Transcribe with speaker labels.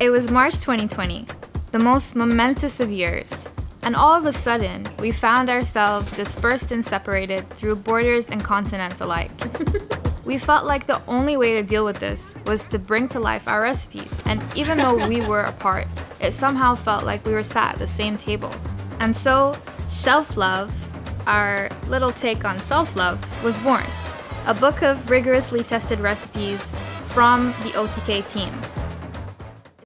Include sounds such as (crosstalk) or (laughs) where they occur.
Speaker 1: It was March 2020, the most momentous of years, and all of a sudden, we found ourselves dispersed and separated through borders and continents alike. (laughs) we felt like the only way to deal with this was to bring to life our recipes, and even though we (laughs) were apart, it somehow felt like we were sat at the same table. And so, Shelf Love, our little take on self love, was born. A book of rigorously tested recipes from the OTK team